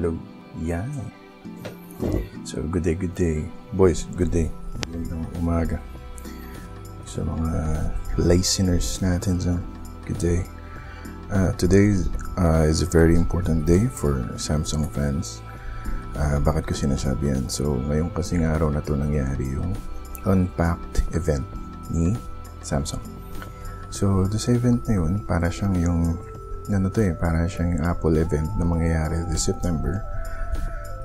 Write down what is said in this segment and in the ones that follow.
Hello. Yan. So, good day, good day. Boys, good day. Magandang umaga. Sa mga listeners natin dyan, good day. Uh, today uh, is a very important day for Samsung fans. Uh, bakit ko sinasabi yan? So, ngayong kasing araw na to nangyari yung Unpacked event ni Samsung. So, sa event na yun, para siyang yung ano to eh, para siyang Apple event na mangyayari this September.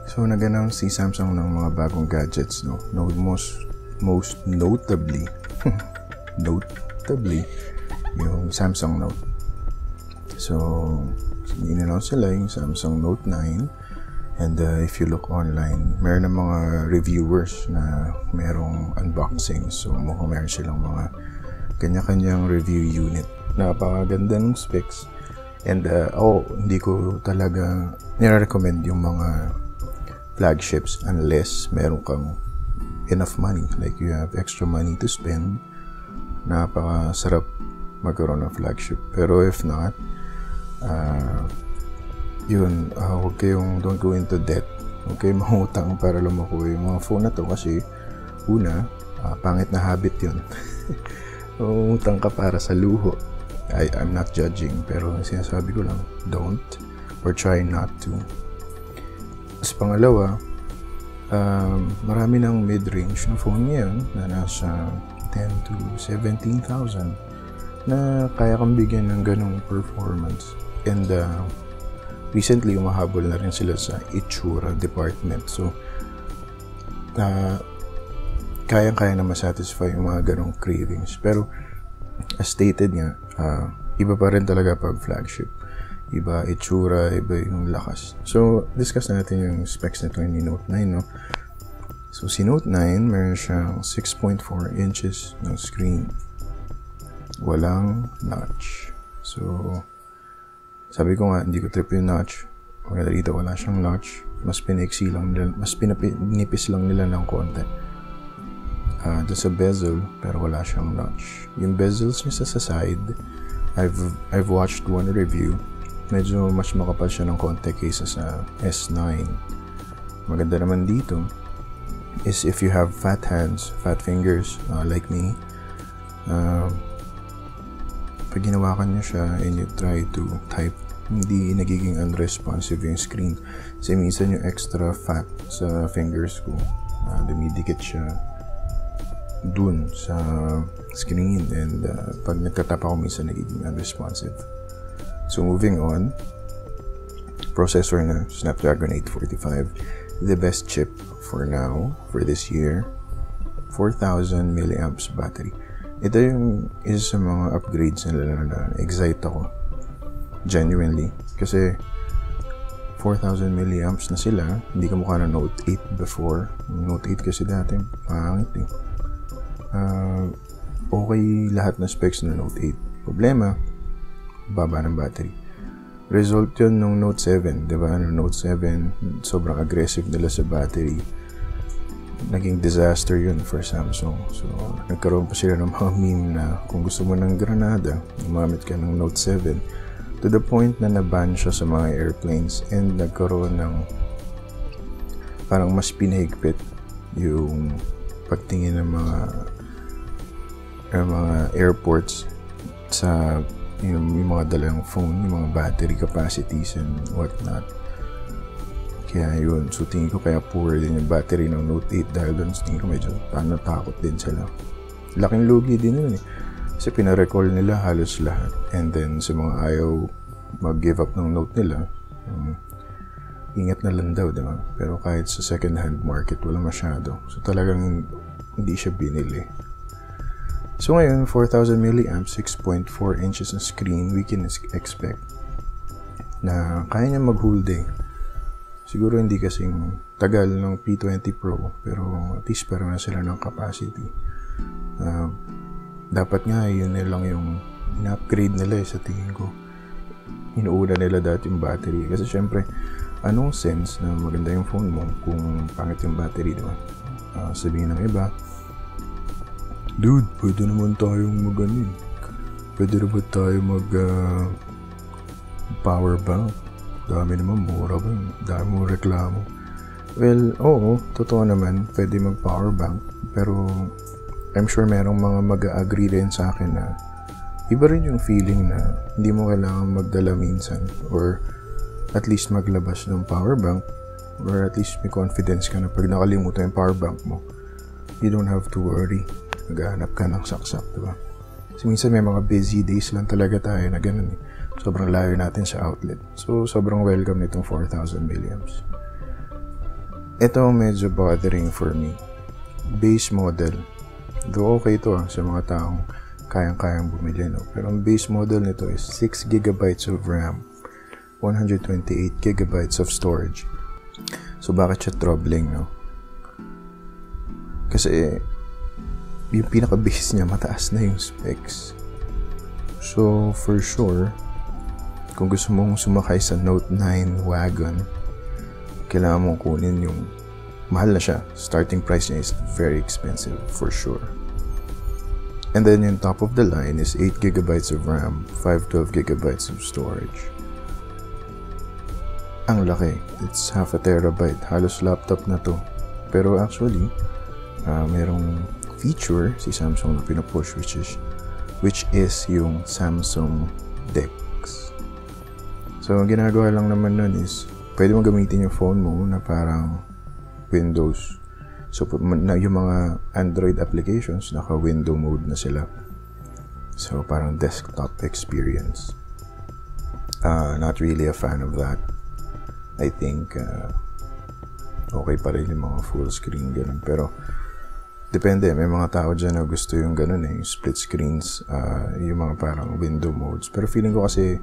So, nag-announce si Samsung ng mga bagong gadgets, no? no most, most notably, notably, yung Samsung Note. So, in-announce sila yung Samsung Note 9 And uh, if you look online, meron ng mga reviewers na merong unboxing. So mukhang meron silang mga kanya-kanyang review unit. Napakaganda ng specs. And uh, oh, hindi ko talaga nire-recommend yung mga flagships unless meron kang enough money. Like you have extra money to spend. Napakasarap magkaroon ng flagship. Pero if not, uh, yun, uh, huwag kayong don't go into debt. Huwag kayong mangutang para lumakuha yung mga phone na to kasi una, uh, pangit na habit yun. Mangutang ka para sa luho. I, I'm not judging pero sinasabi ko lang, don't or try not to. Tapos pangalawa, um, marami ng mid-range na phone ngayon na nasa 10 to 17,000 na kaya kang bigyan ng ganong performance. And uh, recently umahabol na rin sila sa itsura department. So, uh, kayang-kaya na masatisfy yung mga ganong cravings. Pero, as stated nga, uh, iba pa rin talaga pag flagship. Iba itsura, iba yung lakas. So, discuss natin yung specs nito ni Note 9, no? So, si Note 9, meron siyang 6.4 inches ng screen. Walang notch. So, sabi ko nga, hindi ko trip yung notch. Maganda dito, wala siyang notch. Mas piniksi lang nila, mas pinipis lang nila ng konti. Uh, dun sa bezel, pero wala siyang notch. Yung bezels niya sa side, I've, I've watched one review. Medyo mas makapal siya ng konti kaysa sa S9. Maganda naman dito is if you have fat hands, fat fingers, uh, like me, uh, pag ginawakan niyo siya and you try to type hindi nagiging unresponsive yung screen. Kasi minsan yung extra fat sa fingers ko, uh, dumidikit siya dun sa screen and uh, pag nagtatap ako minsan nagiging unresponsive. So moving on, processor na Snapdragon 845, the best chip for now, for this year, 4,000 milliamps battery. Ito yung isa sa mga upgrades nila na excite ako Genuinely. Kasi 4,000 milliamps na sila. Hindi ka mukha ng Note 8 before. Note 8 kasi dati, pangit eh. Uh, okay lahat ng specs ng Note 8. Problema, baba ng battery. Result yun nung Note 7, di ba? Nung Note 7, sobrang aggressive nila sa battery. Naging disaster yun for Samsung. So, nagkaroon pa sila ng mga meme na kung gusto mo ng granada, umamit ka ng Note 7, to the point na naban siya sa mga airplanes and nagkaroon ng parang mas pinahigpit yung pagtingin ng mga ng mga airports sa yung, yung mga dalang phone, yung mga battery capacities and whatnot. Kaya yun, so tingin ko kaya poor din yung battery ng Note 8 dahil doon tingin ko medyo paano takot din sila. Laking lugi din yun eh. Kasi pinarecall nila halos lahat. And then sa mga ayaw mag-give up ng note nila, um, ingat na lang daw, diba? Pero kahit sa second hand market, wala masyado. So talagang hindi siya binili. So ngayon, 4,000 milliamps, 6.4 inches ng screen, we can expect na kaya niya mag-whole day. Siguro hindi kasing tagal ng P20 Pro, pero at least pero na sila ng capacity. Uh, dapat nga yun na lang yung in-upgrade nila eh, sa tingin ko. Inuuna nila dati yung battery. Kasi syempre, anong sense na maganda yung phone mo kung pangit yung battery, di ba? Uh, sabihin ng iba, Dude, pwede naman tayong mag ano, Pwede na ba tayo mag uh, power bank? dami naman mura ba? Dami mo reklamo. Well, oo, totoo naman, pwede mag power bank. Pero, I'm sure merong mga mag-agree rin sa akin na iba rin yung feeling na hindi mo kailangan magdala minsan or at least maglabas ng power bank or at least may confidence ka na pag nakalimutan yung power bank mo, you don't have to worry. Naghahanap ka ng saksak, di ba? Kasi minsan may mga busy days lang talaga tayo na ganun eh. Sobrang layo natin sa outlet. So, sobrang welcome nitong 4,000 milliamps. Ito medyo bothering for me. Base model. Though okay to ah, sa mga taong kayang-kayang bumili. No? Pero ang base model nito is 6GB of RAM, 128 gigabytes of storage. So, bakit siya troubling, no? Kasi, yung pinaka-base niya, mataas na yung specs. So, for sure, kung gusto mong sumakay sa Note 9 wagon, kailangan mong kunin yung mahal na siya. Starting price niya is very expensive, for sure. And then yung top of the line is 8GB of RAM, 512GB of storage. Ang laki. It's half a terabyte. Halos laptop na to. Pero actually, uh, merong feature si Samsung na pinupush which is which is yung Samsung DeX. So, ang ginagawa lang naman nun is pwede mo gamitin yung phone mo na parang Windows. So, na, yung mga Android applications, naka-window mode na sila. So, parang desktop experience. Uh, not really a fan of that. I think uh, okay pa rin yung mga full screen ganun. Pero depende, may mga tao dyan na gusto yung ganun eh, yung split screens, uh, yung mga parang window modes. Pero feeling ko kasi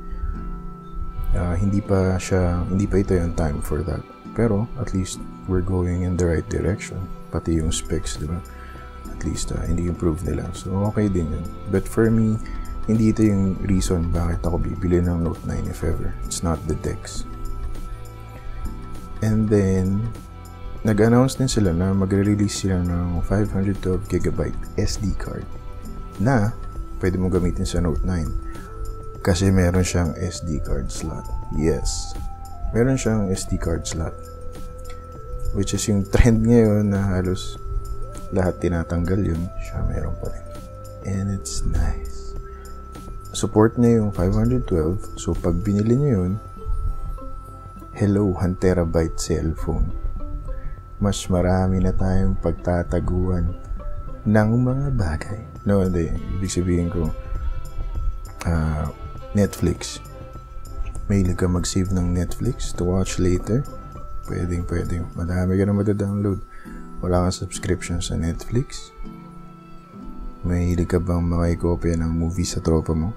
uh, hindi pa siya, hindi pa ito yung time for that. Pero at least we're going in the right direction. Pati yung specs, di ba? At least uh, hindi improve nila. So okay din yun. But for me, hindi ito yung reason bakit ako bibili ng Note 9 if ever. It's not the DeX. And then, nag-announce din sila na magre-release sila ng 512GB SD card na pwede mo gamitin sa Note 9 kasi meron siyang SD card slot. Yes, meron siyang SD card slot which is yung trend ngayon na halos lahat tinatanggal yun siya meron pa rin and it's nice support na yung 512 so pag binili nyo yun hello 1 terabyte cellphone. Mas marami na tayong pagtataguan ng mga bagay. No, hindi. Ibig sabihin ko, uh, Netflix. Mahilig ka mag-save ng Netflix to watch later. Pwedeng, pwedeng. Madami ka na madadownload. Wala kang subscription sa Netflix. Mahilig ka bang makikopya ng movie sa tropa mo?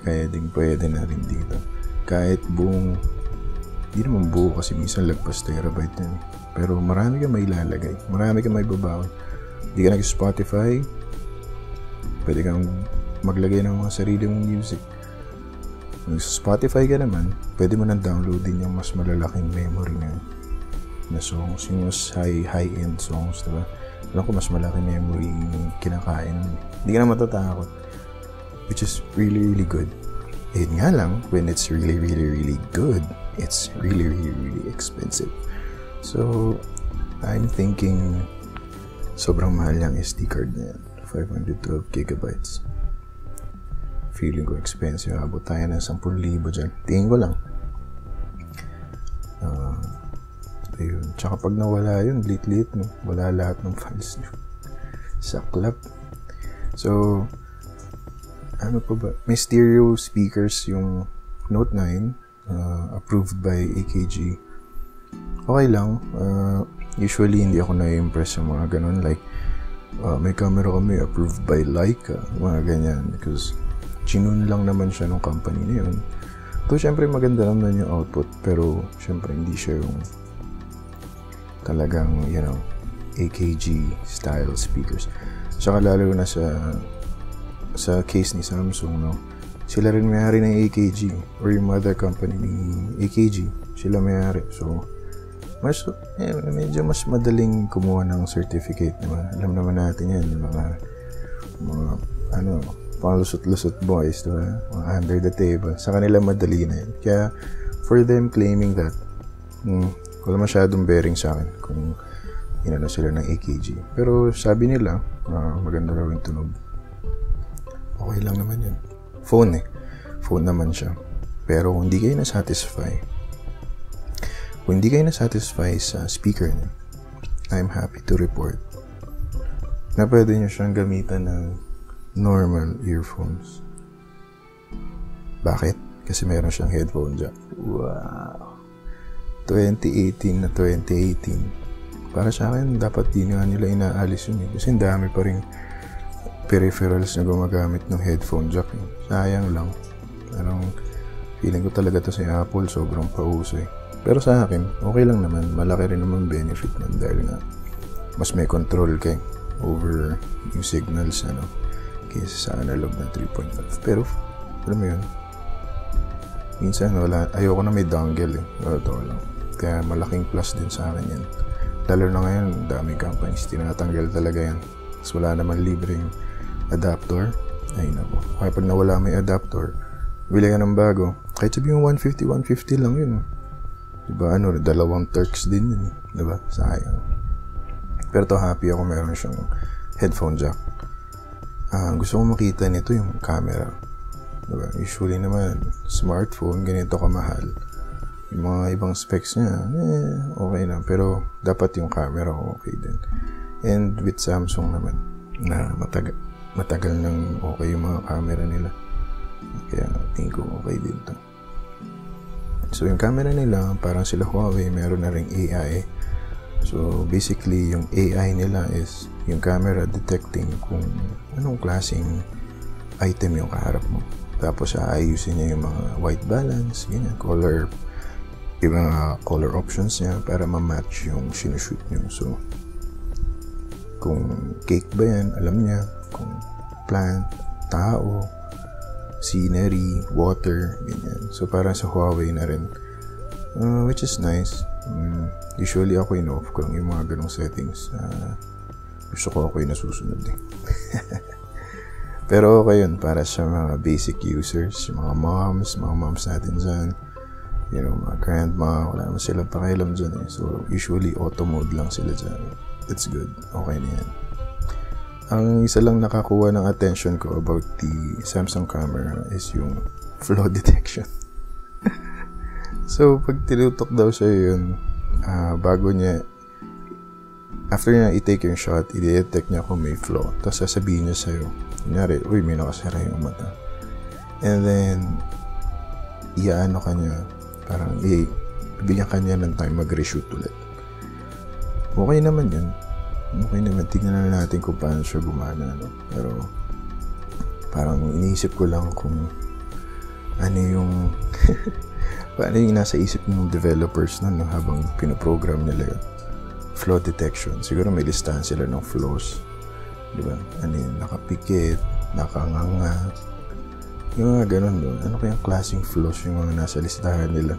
Pwedeng, pwede na rin dito. Kahit buong hindi naman buo kasi minsan lagpas terabyte yan. Pero marami ka may ilalagay. Marami ka may babawi. Hindi ka nag-Spotify. Pwede kang maglagay ng mga sarili mong music. Kung Spotify ka naman, pwede mo nang downloadin yung mas malalaking memory na, na songs. Yung mas high, high-end songs, diba? Alam ko mas malaking memory yung kinakain. Hindi ka na matatakot. Which is really, really good. Yun nga lang, when it's really, really, really good, it's really, really, really expensive. So, I'm thinking sobrang mahal yung SD card na yan. 512 gigabytes. Feeling ko expensive. Abot tayo ng 10,000 dyan. Tingin ko lang. Uh, ayun. Tsaka pag nawala yun, lit-lit, no? wala lahat ng files nyo. Saklap. So, ano pa ba? May speakers yung Note 9 uh, approved by AKG. Okay lang. Uh, usually, hindi ako na-impress sa mga ganun. Like, uh, may camera kami approved by Leica. Mga ganyan. Because, chinun lang naman siya ng company na yun. To, syempre, maganda naman yung output. Pero, syempre, hindi siya yung talagang, you know, AKG style speakers. Saka lalo na sa sa case ni Samsung, no? sila rin may-ari ng AKG or yung mother company ni AKG. Sila may-ari. So, mas, eh, medyo mas madaling kumuha ng certificate. Diba? Alam naman natin yan, mga, mga, ano, panglusot-lusot boys, diba? Mga under the table. Sa kanila madali na yun. Kaya, for them claiming that hmm, wala masyadong bearing sa akin kung inano sila ng AKG. Pero sabi nila, uh, maganda raw yung tunog. Okay lang naman yun. Phone eh. Phone naman siya. Pero kung hindi kayo na-satisfy, kung hindi kayo na-satisfy sa speaker niya, I'm happy to report na pwede nyo siyang gamitan ng normal earphones. Bakit? Kasi meron siyang headphone jack. Wow! 2018 na 2018. Para sa akin, dapat di nga nila inaalis yun eh. Kasi dami pa rin peripherals na gumagamit ng headphone jack. Eh. Sayang lang. Parang feeling ko talaga to si Apple sobrang pauso eh. Pero sa akin, okay lang naman. Malaki rin naman benefit nun dahil nga mas may control kay over yung signals ano kaysa sa analog na 3.5. Pero, alam mo yun, minsan wala, ayoko na may dongle eh. Totoo lang. Kaya malaking plus din sa akin yan. Lalo na ngayon, daming companies, tinatanggal talaga yan. Tapos wala naman libreng adapter. Ay nako. Kaya pag nawala may adapter, bili ka ng bago. Kahit sabihin 150, 150 lang yun. Diba, ano, dalawang Turks din yun. Diba? Sayang. Pero to happy ako meron siyang headphone jack. Uh, gusto ko makita nito yung camera Diba? Usually naman, smartphone, ganito kamahal. Yung mga ibang specs niya, eh, okay lang. Pero, dapat yung camera okay din. And with Samsung naman, na matagal, matagal nang okay yung mga camera nila. Kaya, tingin ko okay din to. So, yung camera nila, parang sila Huawei, meron na ring AI. So, basically, yung AI nila is yung camera detecting kung anong klaseng item yung kaharap mo. Tapos aayusin niya yung mga white balance, ganyan, color, yung mga color options niya para ma-match yung sinushoot niyo. So, kung cake ba yan, alam niya. Kung plant, tao, scenery, water, ganyan. So, parang sa Huawei na rin. Uh, which is nice. Um, usually ako in-off ko lang yung mga ganong settings. Uh, gusto ko ako yung nasusunod eh. Pero okay yun para sa mga basic users, mga moms, mga moms natin dyan, you know, mga grandma, wala naman silang pakialam dyan eh. So, usually auto mode lang sila dyan. That's good. Okay na yan. Ang isa lang nakakuha ng attention ko about the Samsung camera is yung flaw detection. so, pag tinutok daw siya yun, uh, bago niya after niya i-take yung shot, i-detect niya kung may flaw. Tapos sasabihin niya sa'yo, Kunyari, uy, may nakasara yung mata. And then, iaano ka niya, parang, i bibigyan ka niya ng time mag-reshoot ulit. Okay naman yun. Okay naman. Tignan na natin kung paano siya gumana. No? Pero, parang iniisip ko lang kung ano yung paano yung nasa isip ng developers na no, habang pinoprogram nila yun. Flaw detection. Siguro may listahan sila ng flaws Di ba? Ano yun? Nakapikit, nakanganga. Yung mga ganun doon. Ano kayang klaseng flaws yung mga nasa listahan nila?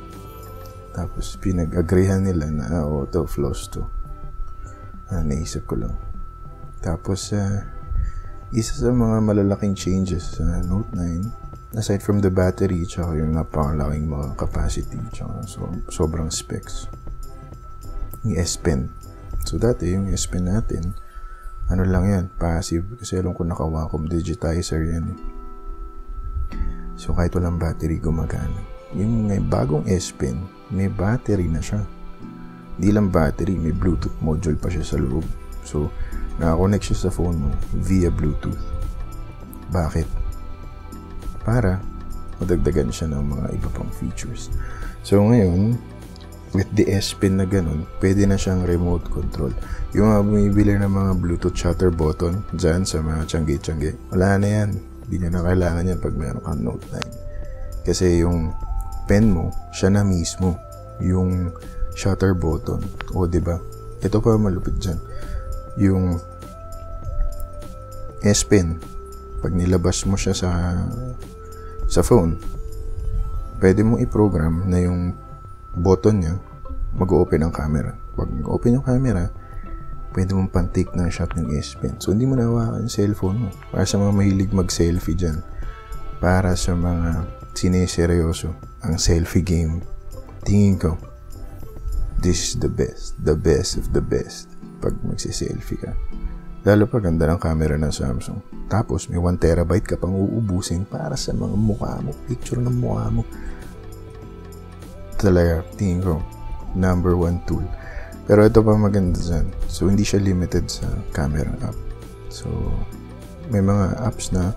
Tapos pinag-agreehan nila na, ah, oh, to, flaws to. Ah, naisip ko lang. Tapos, uh, isa sa mga malalaking changes sa Note 9, aside from the battery, tsaka yung napakalaking mga capacity, tsaka so, sobrang specs, yung S Pen. So, dati yung S Pen natin, ano lang yan, passive. Kasi alam ko naka Wacom digitizer yan. So kahit walang battery, gumagana. Yung may bagong S Pen, may battery na siya. Hindi lang battery, may Bluetooth module pa siya sa loob. So, nakakonect siya sa phone mo via Bluetooth. Bakit? Para madagdagan siya ng mga iba pang features. So, ngayon, with the S Pen na ganun, pwede na siyang remote control. Yung mga bumibili ng mga Bluetooth shutter button dyan sa mga tiyangge-tiyangge, wala na yan. Hindi nyo na kailangan yan pag meron kang Note 9. Kasi yung pen mo, siya na mismo yung shutter button. O, di ba? Ito pa malupit dyan. Yung S Pen, pag nilabas mo siya sa sa phone, pwede mong i-program na yung button niya mag-open ang camera. Pag mag-open yung camera, pwede mong pan-take ng shot ng S Pen. So, hindi mo nawakan yung cellphone mo. Para sa mga mahilig mag-selfie dyan. Para sa mga sineseryoso ang selfie game. tingin ko, this is the best. The best of the best. Pag magsiselfie ka. Lalo pa ganda ng camera ng Samsung. Tapos may 1 terabyte ka pang uubusin para sa mga mukha mo, picture ng mukha mo. Talaga, tingin ko, number one tool. Pero ito pa maganda dyan. So, hindi siya limited sa camera app. So, may mga apps na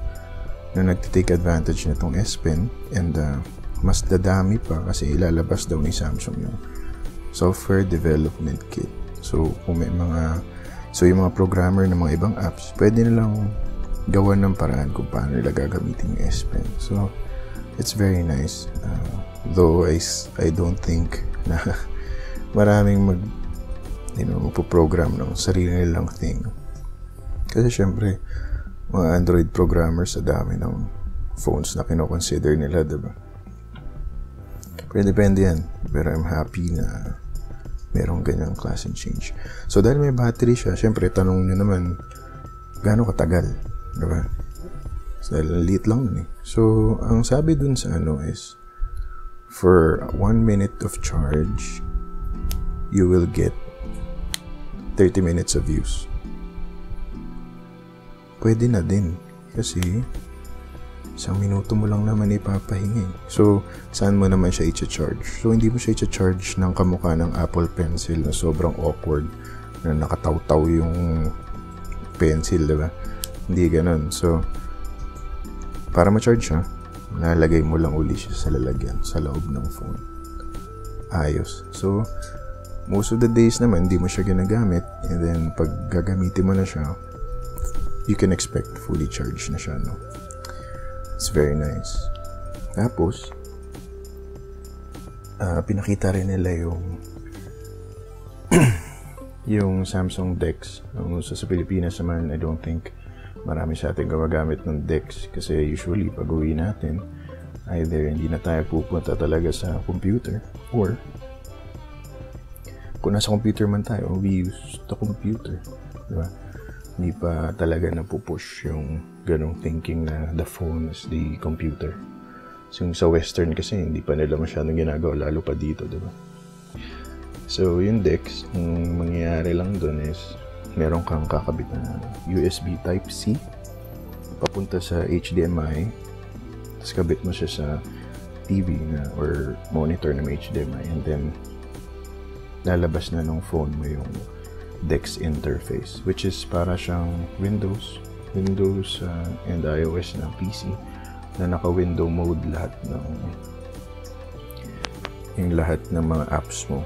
na nagtitake advantage nitong S Pen and uh, mas dadami pa kasi ilalabas daw ni Samsung yung software development kit. So, kung may mga so yung mga programmer ng mga ibang apps, pwede nilang gawan ng paraan kung paano nila gagamitin yung S Pen. So, it's very nice. Uh, though I, I don't think na maraming mag you know, magpo-program ng sarili nilang thing. Kasi syempre, mga Android programmers sa dami ng phones na kinoconsider nila, diba? Pero depende yan. Pero I'm happy na merong ganyang klaseng change. So, dahil may battery siya, syempre, tanong nyo naman, gaano katagal? Diba? So, dahil liit lang nun eh. So, ang sabi dun sa ano is, for one minute of charge, you will get 30 minutes of use. Pwede na din. Kasi, isang minuto mo lang naman ipapahingi. So, saan mo naman siya i-charge? So, hindi mo siya i-charge ng kamukha ng Apple Pencil na sobrang awkward na nakataw-taw yung pencil, di ba? Hindi ganun. So, para ma-charge siya, nalagay mo lang uli siya sa lalagyan sa loob ng phone. Ayos. So, most of the days naman, hindi mo siya ginagamit. And then, pag gagamitin mo na siya, you can expect fully charged na siya, no? It's very nice. Tapos, uh, pinakita rin nila yung yung Samsung DeX. So, sa Pilipinas naman, I don't think marami sa atin gumagamit ng DeX kasi usually pag uwi natin, either hindi na tayo pupunta talaga sa computer or kung nasa computer man tayo, we use the computer. Diba? Hindi pa talaga napupush yung ganong thinking na the phone is the computer. So, yung sa western kasi hindi pa nila masyadong ginagawa lalo pa dito, di ba? So, yung DeX, ang mangyayari lang doon is meron kang kakabit na USB Type-C papunta sa HDMI tapos kabit mo siya sa TV na or monitor na may HDMI and then lalabas na ng phone mo yung DeX interface which is para siyang Windows Windows uh, and iOS na PC na naka-window mode lahat ng yung lahat ng mga apps mo.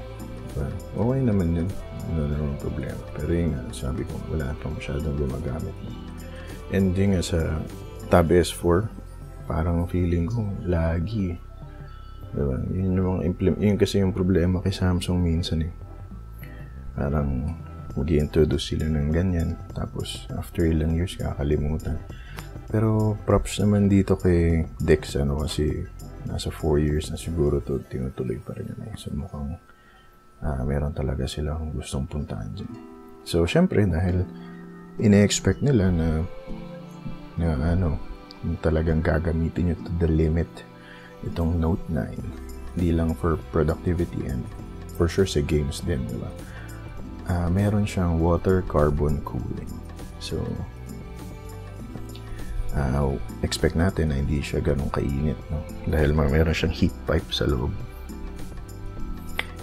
Diba? Okay naman yun. Ano naman problema. Pero yung nga, sabi ko, wala pa masyadong gumagamit. And yung nga sa Tab S4, parang feeling ko, lagi. Diba? Yun yung, mga implement, yun kasi yung problema kay Samsung minsan eh. Parang mag introduce sila ng ganyan. Tapos, after ilang years, kakalimutan. Pero, props naman dito kay Dex, ano, kasi nasa 4 years na siguro to tinutuloy pa rin yun. So, mukhang uh, meron talaga silang gustong puntahan dyan. So, syempre, dahil ine-expect nila na na ano, talagang gagamitin nyo to the limit itong Note 9. Hindi lang for productivity and for sure sa games din, di ba? Uh, meron siyang water carbon cooling. So, uh, expect natin na hindi siya ganun kainit. No? Dahil meron siyang heat pipe sa loob.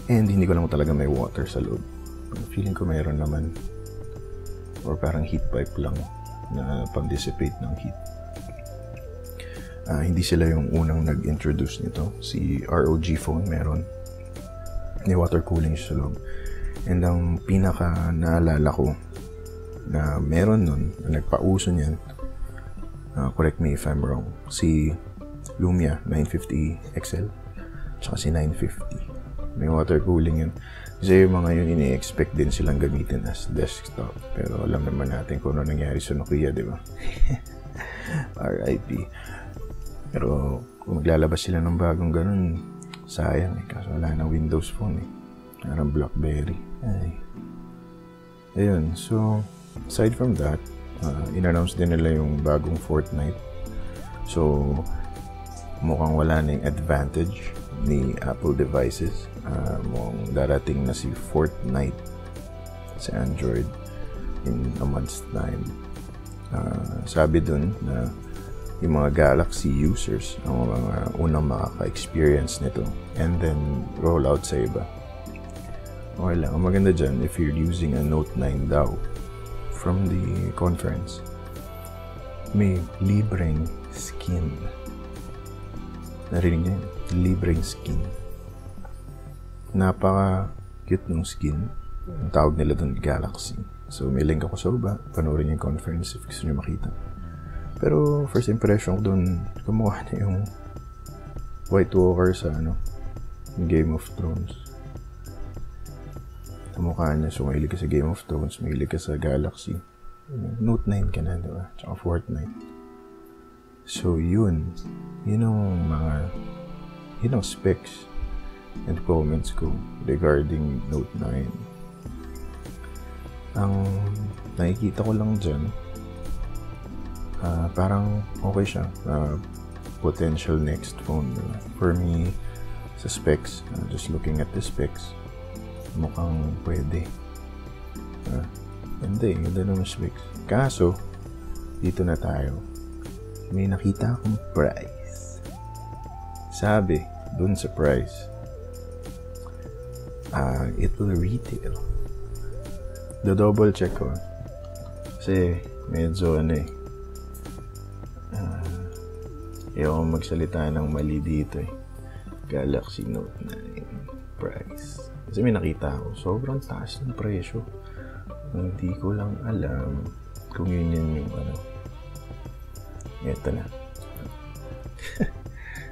And hindi ko lang talaga may water sa loob. Feeling ko meron naman. Or parang heat pipe lang na pang-dissipate ng heat. Uh, hindi sila yung unang nag-introduce nito. Si ROG phone meron. May water cooling sa loob. And ang pinaka naalala ko na meron nun, na nagpauso niyan, uh, correct me if I'm wrong, si Lumia 950 XL, tsaka si 950. May water cooling yun. Kasi yung mga yun, ini-expect din silang gamitin as desktop. Pero alam naman natin kung ano nangyari sa Nokia, di ba? RIP. Pero kung maglalabas sila ng bagong ganun, sayang eh. Kaso wala na Windows Phone eh. Parang Blackberry. Ay. Ayun, so, aside from that, uh, in-announce din nila yung bagong Fortnite. So, mukhang wala na advantage ni Apple devices. Uh, mong darating na si Fortnite sa Android in a month's time. Uh, sabi dun na yung mga Galaxy users ang mga unang makaka-experience nito and then roll out sa iba. Okay lang. Ang maganda dyan, if you're using a Note 9 daw from the conference, may libreng skin. Narinig niyo yun? Libreng skin. Napaka cute ng skin. Ang tawag nila doon Galaxy. So may link ako sa baba. Panoorin yung conference if gusto niyo makita. Pero first impression ko doon, kumukha na yung White Walker sa ano, Game of Thrones. Kamukha niya. So, mahilig ka sa Game of Thrones, mahilig ka sa Galaxy. Note 9 ka na, di ba? Tsaka Fortnite. So, yun. Yun ang mga, yun ang specs and comments ko regarding Note 9. Ang nakikita ko lang dyan, uh, parang okay siya. Uh, potential next phone. Diba? For me, sa specs, uh, just looking at the specs, mukhang pwede. Uh, hindi, ganda naman specs. Kaso, dito na tayo. May nakita akong price. Sabi, dun sa price, uh, it will retail. The double check ko. Kasi, medyo ano eh. Uh, ayaw magsalita ng mali dito eh. Galaxy Note 9 price. Kasi may nakita ako, sobrang taas ng presyo. Hindi ko lang alam kung yun yun yung ano. Ito na.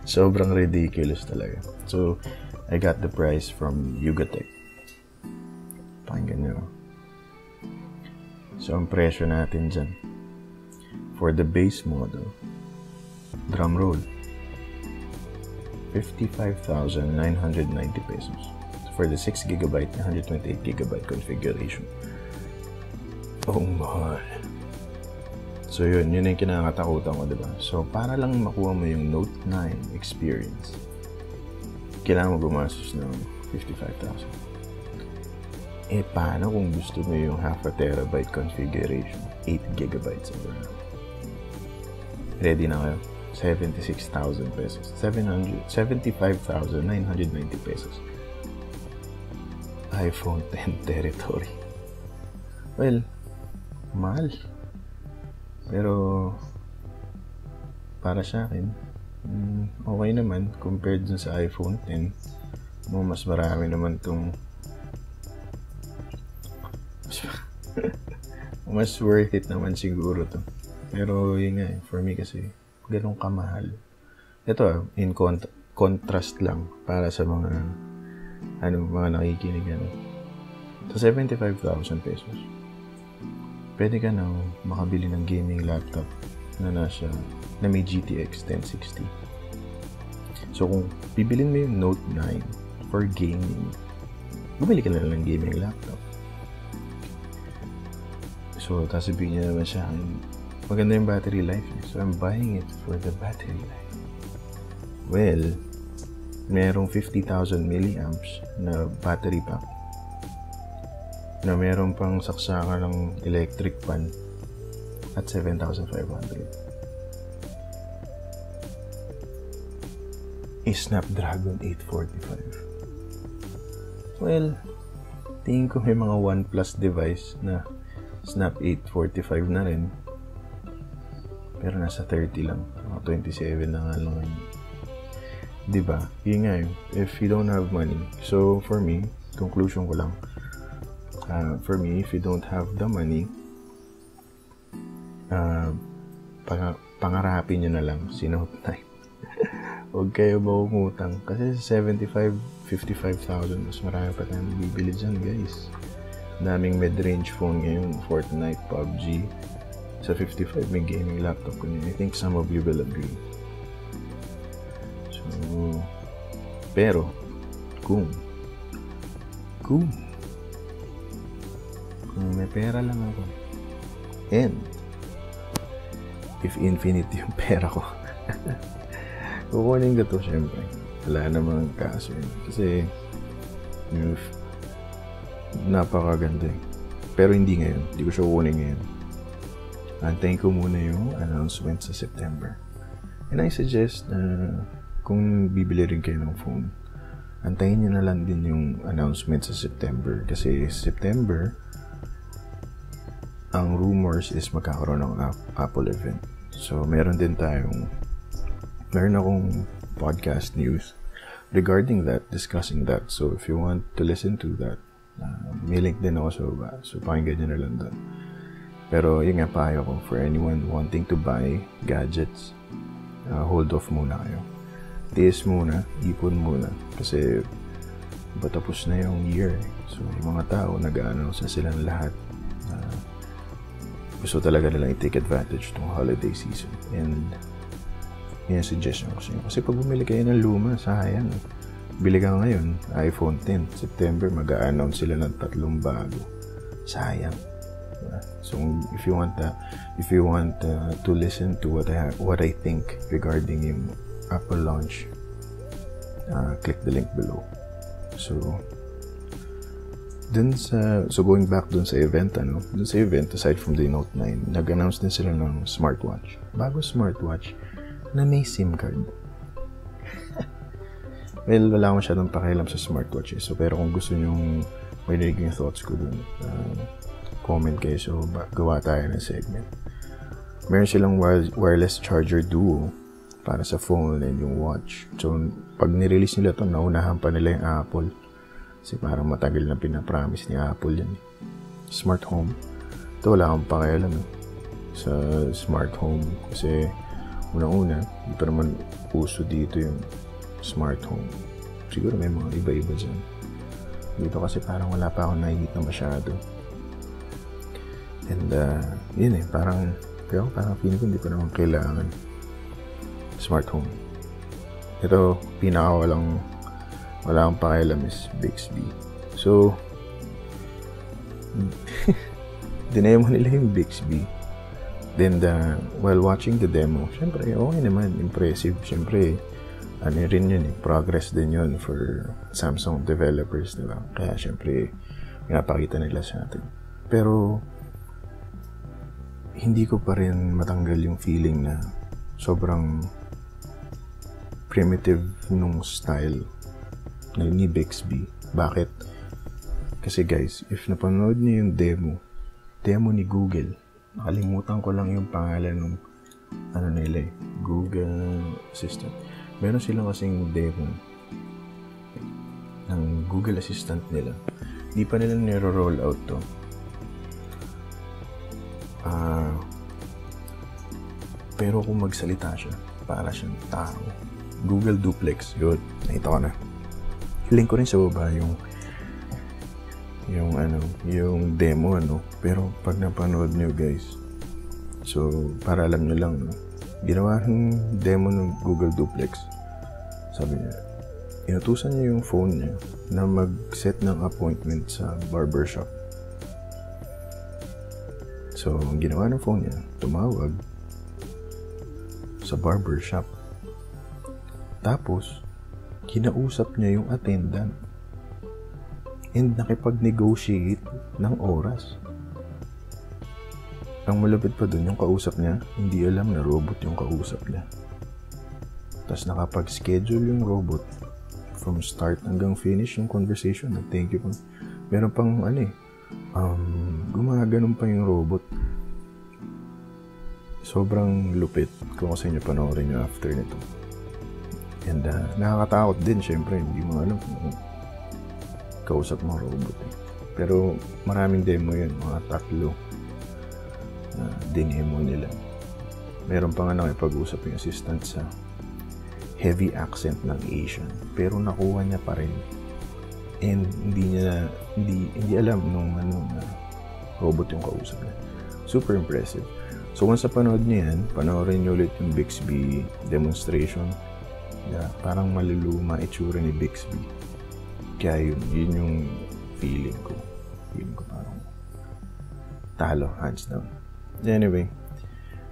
sobrang ridiculous talaga. So, I got the price from Yugatech. Pakinggan nyo. So, ang presyo natin dyan. For the base model, drum roll, 55,990 pesos for the 6GB and 128GB configuration. Oh, mahal. So yun, yun yung kinakatakutan ko, diba? So, para lang makuha mo yung Note 9 experience, kailangan mo gumastos ng 55,000. Eh, paano kung gusto mo yung half a terabyte configuration, 8 gigabytes of RAM? Ready na kayo? 76,000 pesos. 700, 75,990 pesos. iPhone 10 territory. Well, mahal. Pero, para sa akin, mm, okay naman compared dun sa iPhone 10. Mo mas marami naman tong mas worth it naman siguro to. Pero yun nga, eh, for me kasi, ganun kamahal. Ito, in cont- contrast lang para sa mga ano, mga nakikinig ano. Sa 75,000 pesos, pwede ka na makabili ng gaming laptop na nasa, na may GTX 1060. So, kung bibilin mo yung Note 9 for gaming, bumili ka na lang ng gaming laptop. So, tapos sabihin niya naman siya, maganda yung battery life. So, I'm buying it for the battery life. Well, merong 50,000 milliamps na battery pack na meron pang saksakan ng electric pan at 7,500. A Snapdragon 845. Well, tingin ko may mga OnePlus device na Snap 845 na rin. Pero nasa 30 lang. Mga 27 na nga lang. Di ba? Yun nga yun. If you don't have money. So, for me, conclusion ko lang. Uh, for me, if you don't have the money, uh, pang- pangarapin nyo na lang si Note 9. Huwag kayo maumutang. Kasi sa 75, 55,000, mas marami pa tayong bibili dyan, guys. Daming mid-range phone ngayon, Fortnite, PUBG. Sa 55, may gaming laptop ko I think some of you will agree. So, pero, kung, kung, kung may pera lang ako, and, if infinite yung pera ko, kukunin ko to, syempre. Wala namang kaso yun. Kasi, napakaganda eh. Pero hindi ngayon. Hindi ko siya kukunin ngayon. Antayin ko muna yung announcement sa September. And I suggest na kung bibili rin kayo ng phone, antayin nyo na lang din yung announcement sa September. Kasi September, ang rumors is magkakaroon ng Apple event. So, meron din tayong, meron akong podcast news regarding that, discussing that. So, if you want to listen to that, uh, may link din ako sa baba. So, pakinggan nyo na lang doon. Pero, yun nga payo ko, for anyone wanting to buy gadgets, uh, hold off muna kayo. Tiis muna, ipon muna. Kasi, patapos na yung year. So, yung mga tao, nag-announce na silang lahat gusto talaga nilang i-take advantage ng holiday season. And yan suggestion ko sa inyo. Kasi pag bumili kayo ng luma, sayang. Bili ka ngayon, iPhone 10. September, mag-a-announce sila ng tatlong bago. Sayang. So if you want uh, if you want uh, to listen to what I what I think regarding yung Apple launch, uh, click the link below. So dun sa, so going back dun sa event, ano, dun sa event, aside from the Note 9, nag-announce din sila ng smartwatch. Bago smartwatch, na may SIM card. well, wala akong masyadong pakialam sa smartwatch eh. So, pero kung gusto nyong marinig yung thoughts ko dun, uh, comment kayo. So, gawa tayo ng segment. Meron silang wireless charger duo para sa phone and yung watch. So, pag nirelease nila to naunahan pa nila yung Apple. Kasi parang matagal na pinapromise ni Apple yan. Smart home. Ito wala akong pakialam eh. Sa smart home. Kasi una-una, hindi pa naman uso dito yung smart home. Siguro may mga iba-iba dyan. Dito kasi parang wala pa akong nakikita masyado. And uh, yun eh, parang pero parang feeling ko hindi pa naman kailangan smart home. Ito, pinaka walang wala akong pakialam is Bixby. So, dinemo nila yung Bixby. Then, the, while watching the demo, syempre, okay naman, impressive. Syempre, ano rin yun eh, progress din yun for Samsung developers, di ba? Kaya, syempre, pinapakita nila sa atin. Pero, hindi ko pa rin matanggal yung feeling na sobrang primitive nung style ni Bixby. Bakit? Kasi guys, if napanood niyo yung demo, demo ni Google, nakalimutan ko lang yung pangalan ng ano nila eh, Google Assistant. Meron silang kasing demo ng Google Assistant nila. Di pa nila niro-roll out to. Uh, pero kung magsalita siya, para siyang tao. Google Duplex, yun, nakita ko na link ko rin sa baba yung yung ano, yung demo ano. Pero pag napanood niyo guys, so para alam niyo lang, no, ginawa ng demo ng Google Duplex. Sabi niya, inutusan niya yung phone niya na mag-set ng appointment sa barbershop. So, ang ginawa ng phone niya, tumawag sa barbershop. Tapos, kinausap niya yung attendant and nakipag-negotiate ng oras. Ang malapit pa dun, yung kausap niya, hindi alam na robot yung kausap niya. Tapos nakapag-schedule yung robot from start hanggang finish yung conversation. Thank you. Meron pang ano eh, um, gumaganon pa yung robot. Sobrang lupit kung sa inyo panoorin nyo after nito. And uh, nakakatakot din, syempre, hindi mo alam kung kausap mo robot. Eh. Pero maraming demo yun, mga tatlo na uh, dinemo nila. Meron pa nga nakipag-usap yung assistant sa heavy accent ng Asian. Pero nakuha niya pa rin. And hindi niya, hindi, hindi alam nung ano na robot yung kausap niya. Super impressive. So kung sa panood niyo yan, panoorin niyo ulit yung Bixby demonstration Yeah, parang maluluma itsura ni Bixby. Kaya yun, yun yung feeling ko. Feeling ko parang talo, hands down. Anyway,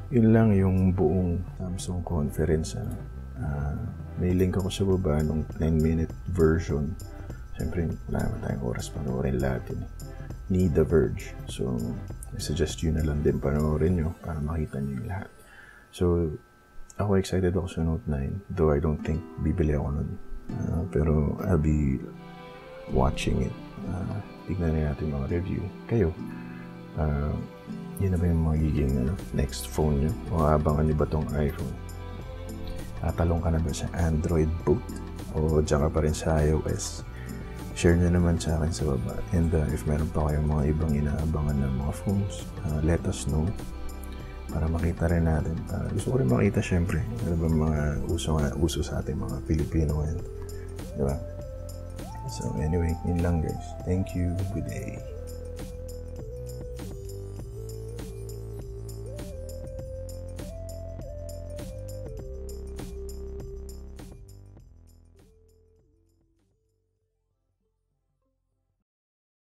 yun lang yung buong Samsung conference. Ano. Uh, May link ako sa baba nung 9-minute version. Siyempre, wala naman tayong oras panoorin lahat yun. Need the Verge. So, I suggest yun na lang din panoorin nyo para makita nyo yung lahat. So, ako excited ako sa Note 9, though I don't think bibili ako nun. Uh, pero I'll be watching it. Uh, tignan na natin mga review. Kayo, uh, yun na ba yung magiging ano, next phone nyo? O abangan nyo ba tong iPhone? Tatalong ka na ba sa Android boot? O dyan ka pa rin sa iOS? Share nyo naman sa akin sa baba. And uh, if meron pa kayong mga ibang inaabangan ng mga phones, uh, let us know para makita rin natin. Uh, gusto ko rin makita syempre. Ano ba mga uso, uso sa ating mga Pilipino ngayon. Diba? So anyway, yun lang guys. Thank you. Good day.